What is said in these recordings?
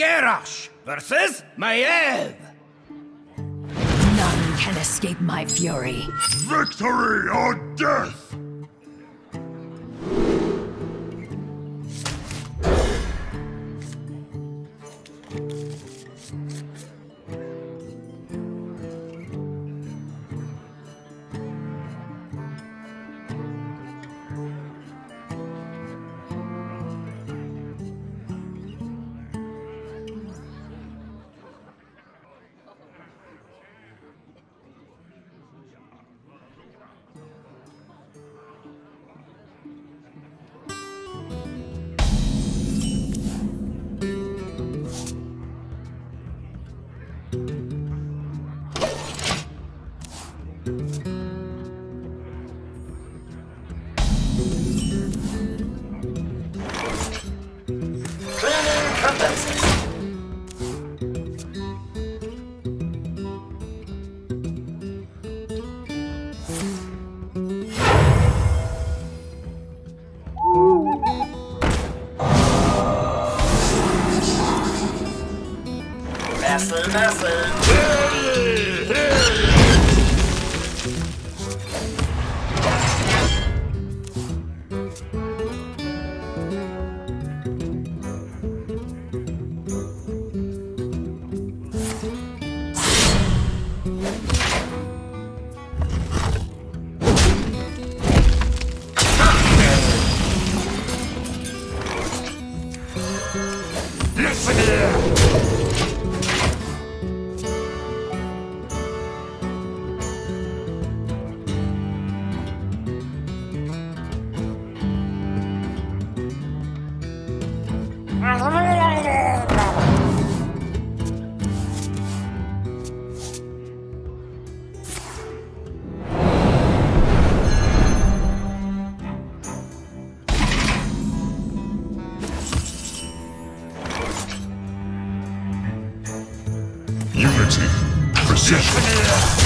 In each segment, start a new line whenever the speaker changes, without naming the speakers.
Garrosh versus Maiev.
None can escape my fury.
Victory or death!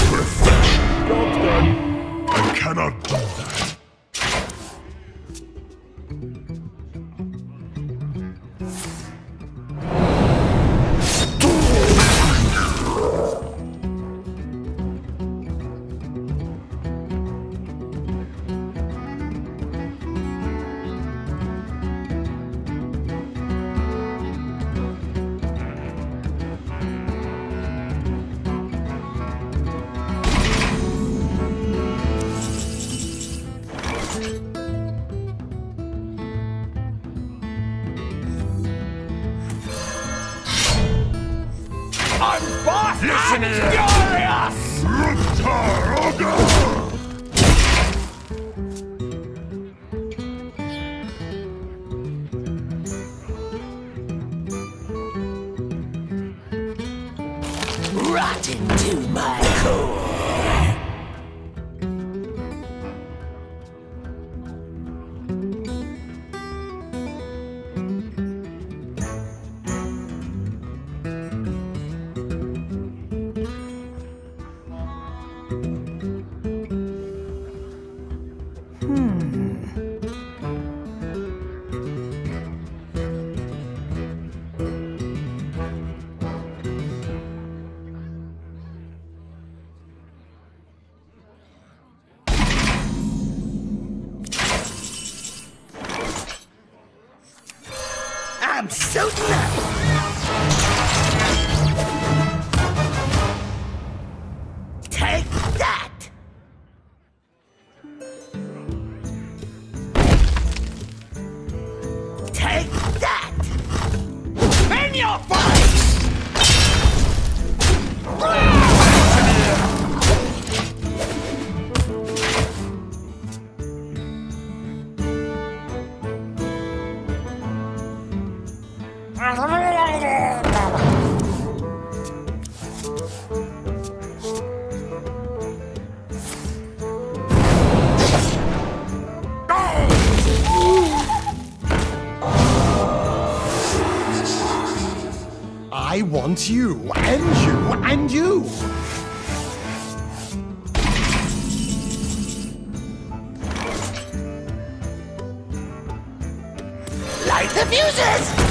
Perfection. I cannot
I'm boss
Listen here.
furious!
Ruptar Ogre!
I want you, and you, and you!
Light the fuses!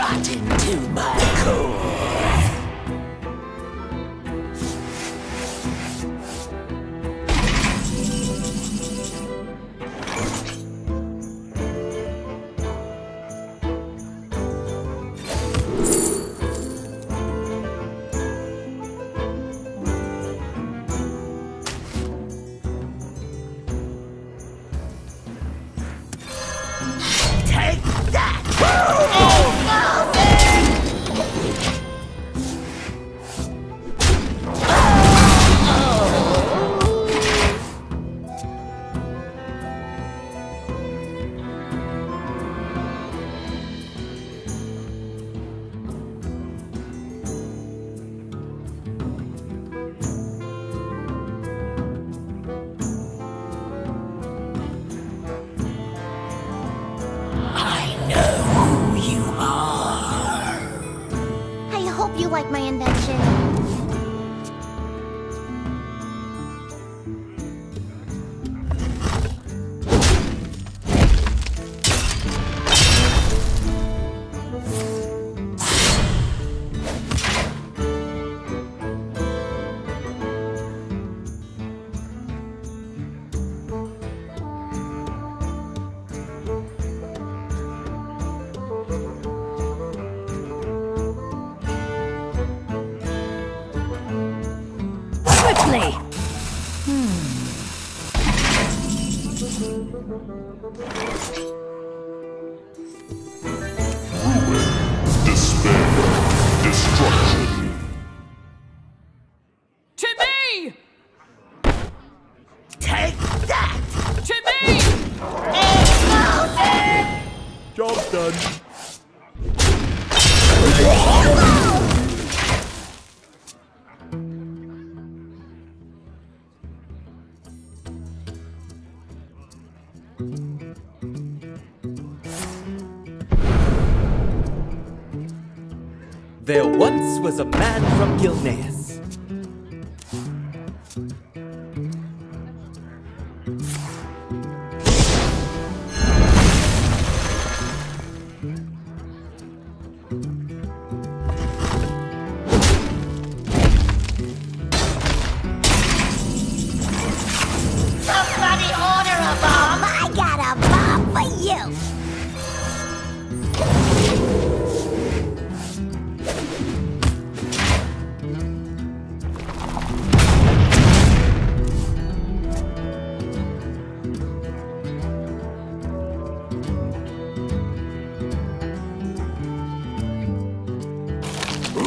Rotten to my core.
My invention.
Was a man from Gilneas.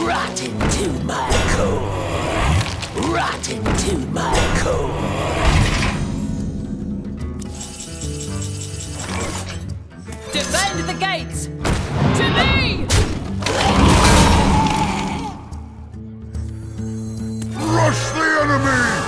Rotten to my core. Rotten to my core.
Defend the gates! To me!
Rush the enemy!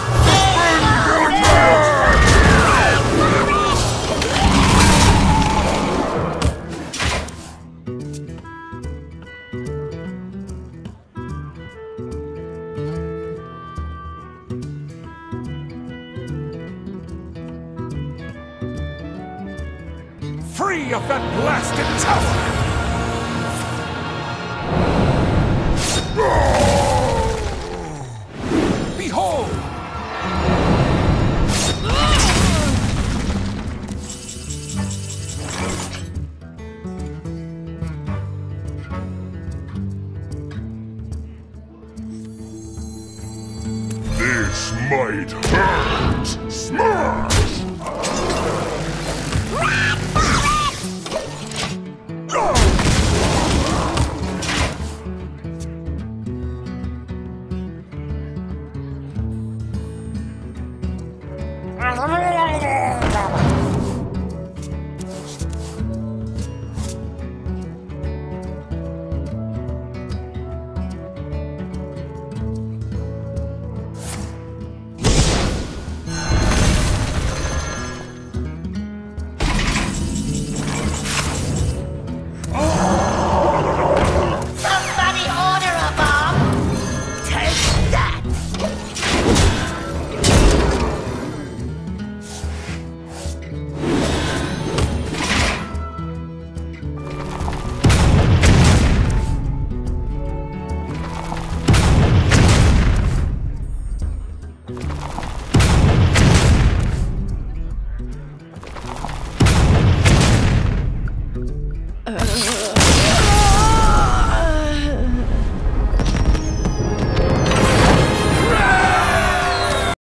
Free of that blasted tower! Behold!
This might hurt! Smash!